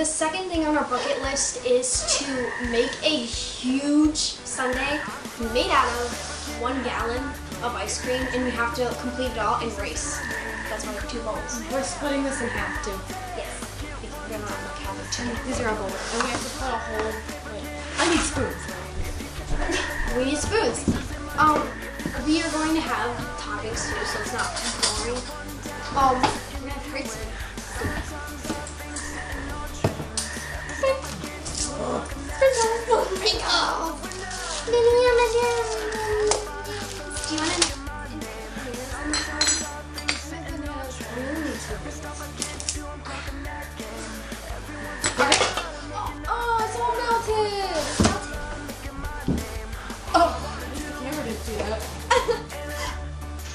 the second thing on our bucket list is to make a huge sundae made out of one gallon of ice cream, and we have to complete it all in race. That's why we have two bowls. We're splitting this in half too. Yes, because we're gonna like have it two. These are our bowls. And we have to put a whole. Wait. I need spoons. We need spoons. Um, we are going to have toppings too, so it's not too boring. Um, we're gonna have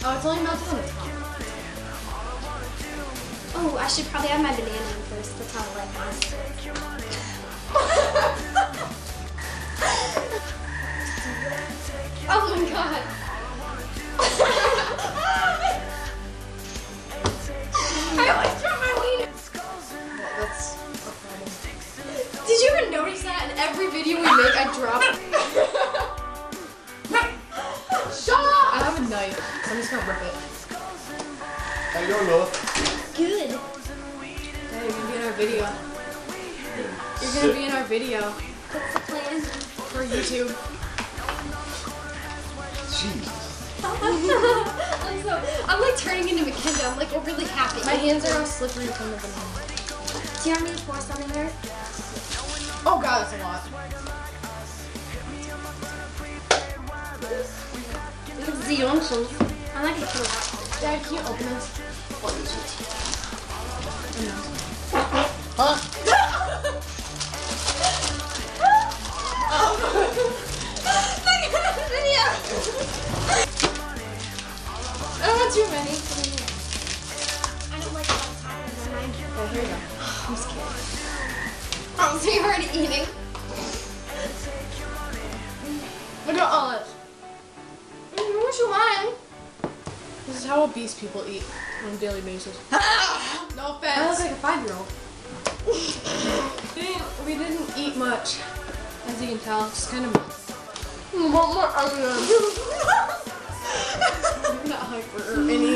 oh, it's only melted on the top. Oh. Oh, I should probably have my banana in first. That's how I like. Oh my god. I always drop my wiener. That's a problem. Did you ever notice that in every video we make, I drop? Shut up! I have a knife. so I'm just gonna rip it. How you doing, Noah? Good. Yeah, you're gonna be in our video. You're gonna be in our video What's the plan? for YouTube. Jesus. I'm, so, I'm like turning into Mackenzie. I'm like really happy. My hands are all slippery from the banana. Do you want me to pour some in there? Oh god, that's a lot. It's the youngsters. I like to put a lot. Dad, can you open this? Huh? Oh, so you're already eating? Look at all this. What you want? This is how obese people eat on a daily basis. no offense. I look like a five-year-old. We didn't, we didn't eat much, as you can tell. It's kind of. Want more onions? You're not hyper or anything.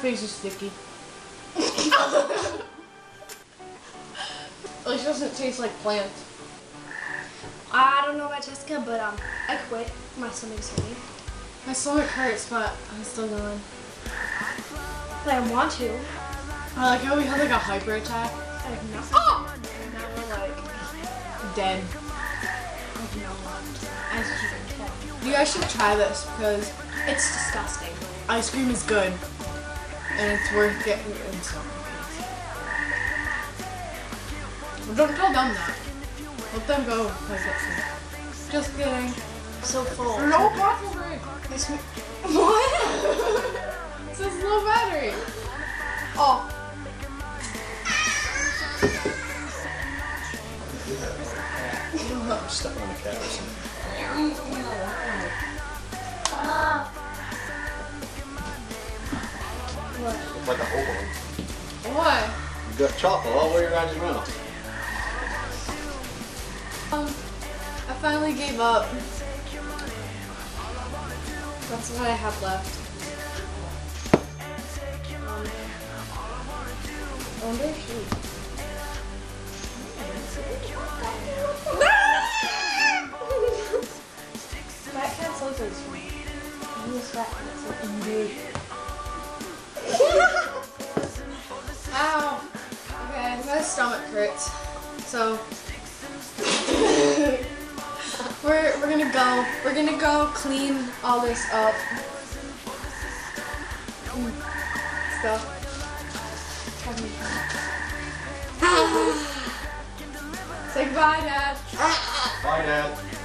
Face is sticky. At least it doesn't taste like plant. I don't know about Jessica, but um, I quit. My stomach's hurting. My stomach hurts, but I'm still going. But I want to. I like how we had like a hyper attack. I have no. Oh! And now we're like dead. No left. As you can tell. You guys should try this because It's disgusting. ice cream is good and it's worth getting in some. Well, don't tell them that. Let them go like that. Just kidding. So full. No bottle break. Makes me- What? it says low battery. Oh. I'm stepping on a cat or something. Look like a hobo. What? You got chocolate all the way around your mouth. Um, I finally gave up. That's what I have left. Um, I wonder if she. Fat cats look like sweet. These fat cats look indeed. stomach hurts. So we're we're gonna go. We're gonna go clean all this up. Stuff. Say goodbye, Dad. Bye, Dad.